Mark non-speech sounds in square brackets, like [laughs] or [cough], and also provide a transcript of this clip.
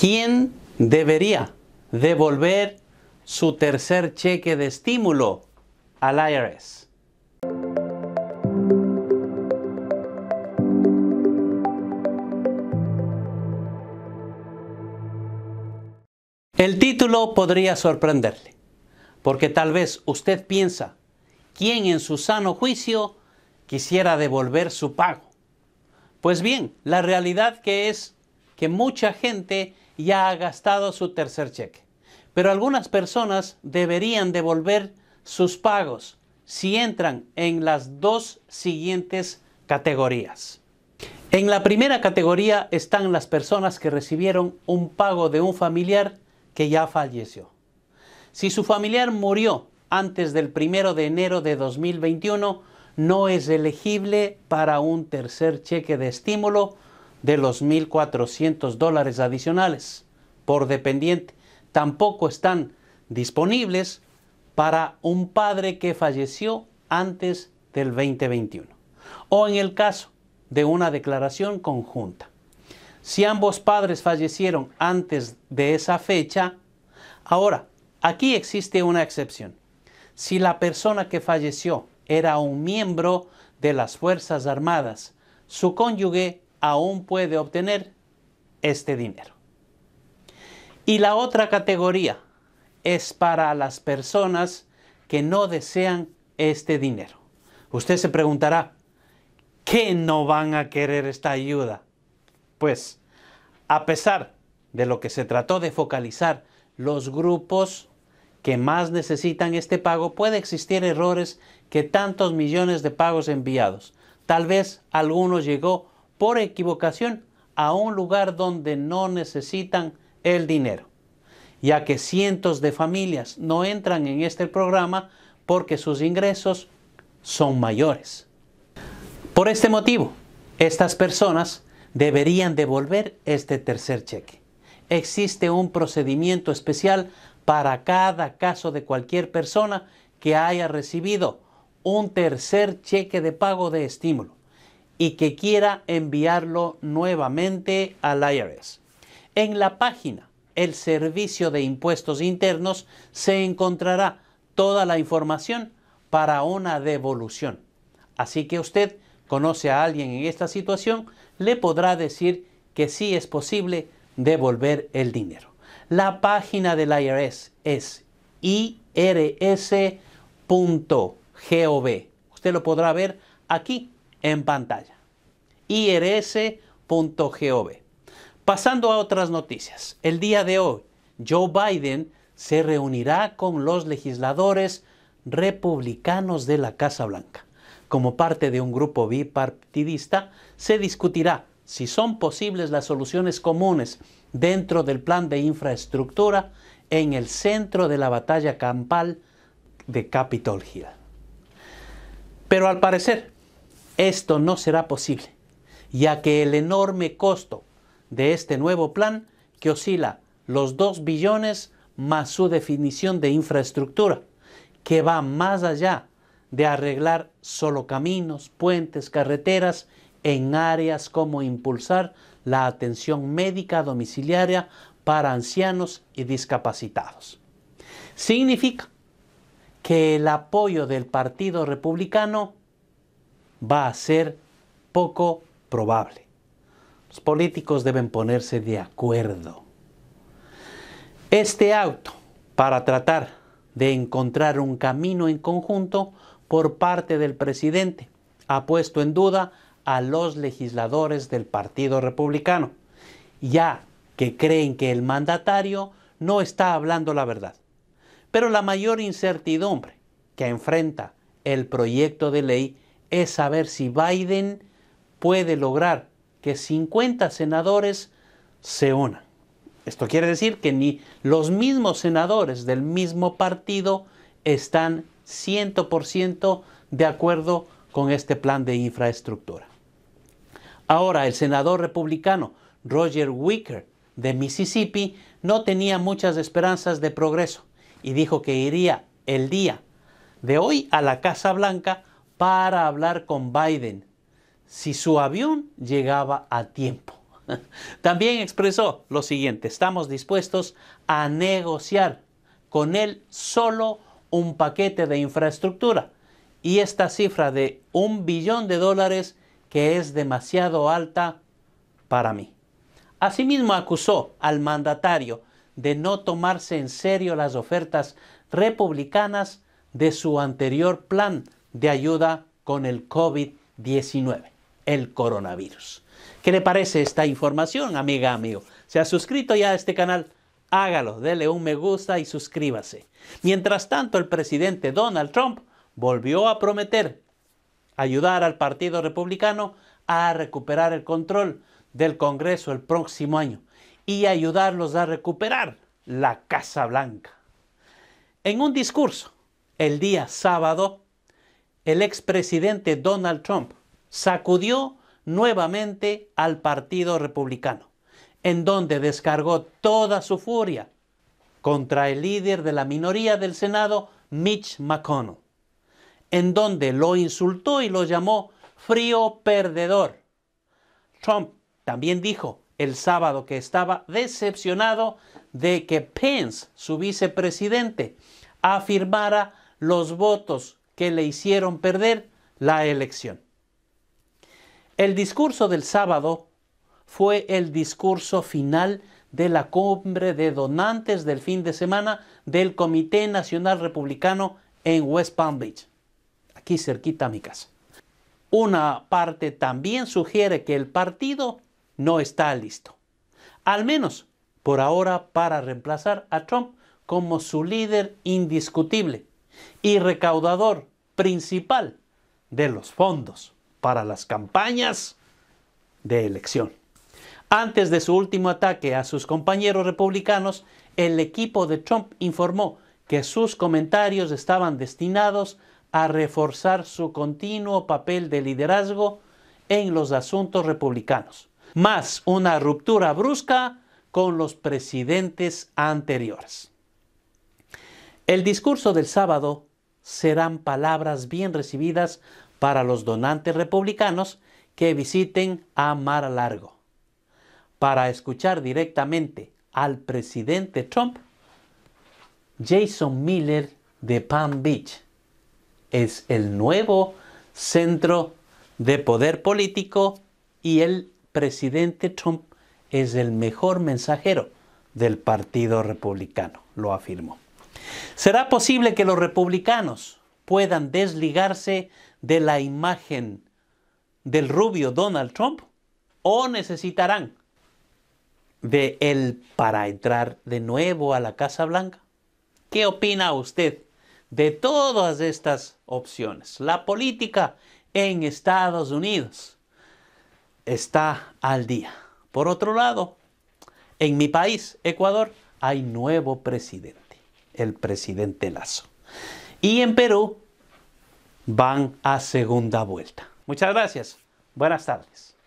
¿Quién debería devolver su tercer cheque de estímulo al IRS? El título podría sorprenderle, porque tal vez usted piensa, ¿quién en su sano juicio quisiera devolver su pago? Pues bien, la realidad que es que mucha gente ya ha gastado su tercer cheque, pero algunas personas deberían devolver sus pagos si entran en las dos siguientes categorías. En la primera categoría están las personas que recibieron un pago de un familiar que ya falleció. Si su familiar murió antes del primero de enero de 2021, no es elegible para un tercer cheque de estímulo de los 1.400 dólares adicionales por dependiente. Tampoco están disponibles para un padre que falleció antes del 2021 o en el caso de una declaración conjunta. Si ambos padres fallecieron antes de esa fecha, ahora, aquí existe una excepción. Si la persona que falleció era un miembro de las Fuerzas Armadas, su cónyuge aún puede obtener este dinero. Y la otra categoría es para las personas que no desean este dinero. Usted se preguntará, ¿qué no van a querer esta ayuda? Pues, a pesar de lo que se trató de focalizar los grupos que más necesitan este pago, puede existir errores que tantos millones de pagos enviados. Tal vez alguno llegó por equivocación a un lugar donde no necesitan el dinero, ya que cientos de familias no entran en este programa porque sus ingresos son mayores. Por este motivo, estas personas deberían devolver este tercer cheque. Existe un procedimiento especial para cada caso de cualquier persona que haya recibido un tercer cheque de pago de estímulo y que quiera enviarlo nuevamente al IRS. En la página El Servicio de Impuestos Internos se encontrará toda la información para una devolución. Así que usted conoce a alguien en esta situación, le podrá decir que sí es posible devolver el dinero. La página del IRS es irs.gov. Usted lo podrá ver aquí en pantalla. irs.gov. Pasando a otras noticias. El día de hoy, Joe Biden se reunirá con los legisladores republicanos de la Casa Blanca. Como parte de un grupo bipartidista, se discutirá si son posibles las soluciones comunes dentro del plan de infraestructura en el centro de la batalla campal de Capitol Hill. Pero al parecer, esto no será posible, ya que el enorme costo de este nuevo plan, que oscila los 2 billones más su definición de infraestructura, que va más allá de arreglar solo caminos, puentes, carreteras en áreas como impulsar la atención médica domiciliaria para ancianos y discapacitados. Significa que el apoyo del Partido Republicano va a ser poco probable. Los políticos deben ponerse de acuerdo. Este auto, para tratar de encontrar un camino en conjunto por parte del presidente, ha puesto en duda a los legisladores del Partido Republicano, ya que creen que el mandatario no está hablando la verdad. Pero la mayor incertidumbre que enfrenta el proyecto de ley es saber si Biden puede lograr que 50 senadores se unan. Esto quiere decir que ni los mismos senadores del mismo partido están 100% de acuerdo con este plan de infraestructura. Ahora, el senador republicano Roger Wicker de Mississippi no tenía muchas esperanzas de progreso y dijo que iría el día de hoy a la Casa Blanca para hablar con Biden si su avión llegaba a tiempo. [laughs] También expresó lo siguiente, estamos dispuestos a negociar con él solo un paquete de infraestructura y esta cifra de un billón de dólares que es demasiado alta para mí. Asimismo acusó al mandatario de no tomarse en serio las ofertas republicanas de su anterior plan de ayuda con el COVID-19, el coronavirus. ¿Qué le parece esta información, amiga, amigo? ¿Se ha suscrito ya a este canal? Hágalo, dele un me gusta y suscríbase. Mientras tanto, el presidente Donald Trump volvió a prometer ayudar al Partido Republicano a recuperar el control del Congreso el próximo año y ayudarlos a recuperar la Casa Blanca. En un discurso el día sábado, el expresidente Donald Trump sacudió nuevamente al Partido Republicano, en donde descargó toda su furia contra el líder de la minoría del Senado, Mitch McConnell, en donde lo insultó y lo llamó frío perdedor. Trump también dijo el sábado que estaba decepcionado de que Pence, su vicepresidente, afirmara los votos que le hicieron perder la elección. El discurso del sábado fue el discurso final de la cumbre de donantes del fin de semana del Comité Nacional Republicano en West Palm Beach, aquí cerquita a mi casa. Una parte también sugiere que el partido no está listo. Al menos por ahora para reemplazar a Trump como su líder indiscutible y recaudador principal de los fondos para las campañas de elección. Antes de su último ataque a sus compañeros republicanos, el equipo de Trump informó que sus comentarios estaban destinados a reforzar su continuo papel de liderazgo en los asuntos republicanos más una ruptura brusca con los presidentes anteriores. El discurso del sábado serán palabras bien recibidas para los donantes republicanos que visiten a Mar a Largo. Para escuchar directamente al presidente Trump, Jason Miller de Palm Beach es el nuevo centro de poder político y el presidente Trump es el mejor mensajero del Partido Republicano, lo afirmó. ¿Será posible que los republicanos puedan desligarse de la imagen del rubio Donald Trump o necesitarán de él para entrar de nuevo a la Casa Blanca? ¿Qué opina usted de todas estas opciones? La política en Estados Unidos está al día. Por otro lado, en mi país, Ecuador, hay nuevo presidente, el presidente Lazo. Y en Perú van a segunda vuelta. Muchas gracias. Buenas tardes.